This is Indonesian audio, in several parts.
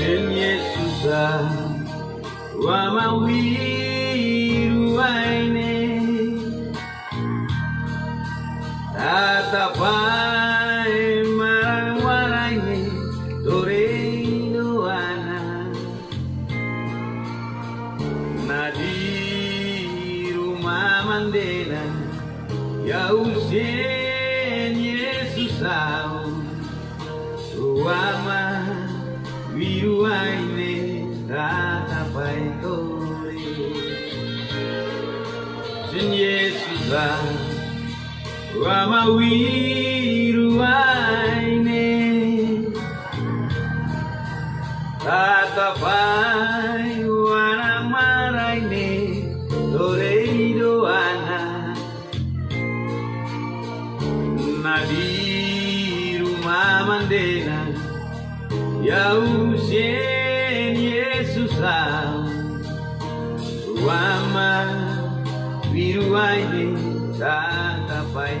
zenye yesuza wa mawiru waine tatapai mawaraine toreino ana. Nadiru mamandena ya usenye yesuza wa mawiru Biwaine tatapai tore Jin Yesu za Wama wiruaine Tatapai wana maraine Tore idoana Nabiru mamandena Nabiru Yesus am Rama wiru aine Tatapai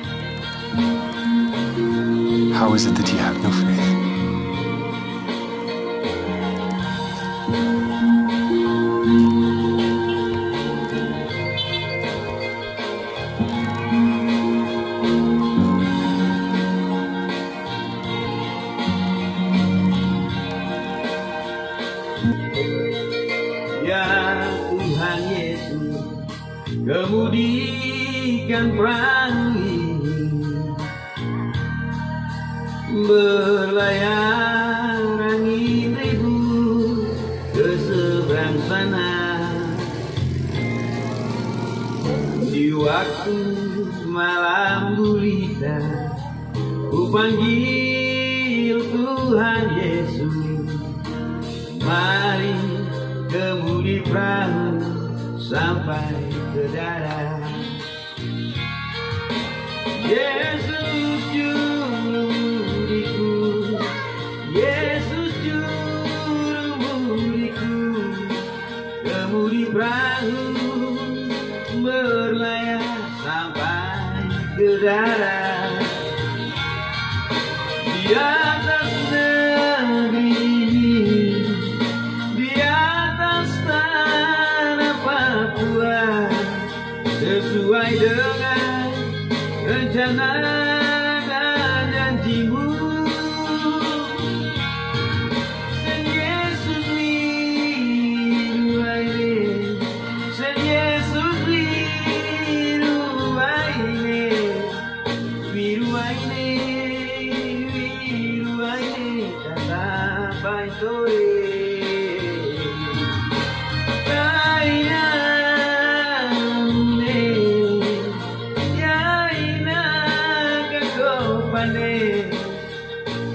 How is it that ye have no faith? Tuhan Yesus Kemudikan perang Berlayar angin ribut Ke seberang sana. Di waktu malam gulita Ku panggil Tuhan Yesus. Mari kemudi perahu sampai ke darat. Yesus darat Di atas negeri di atas tanah Papua sesuai dengan rencana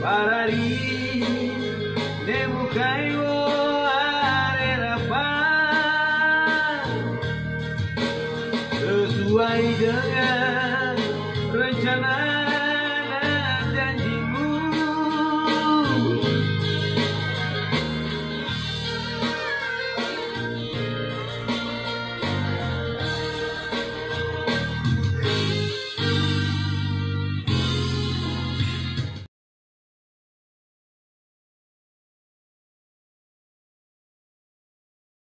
para ti de Bucaibo arena sesuai dengan rencana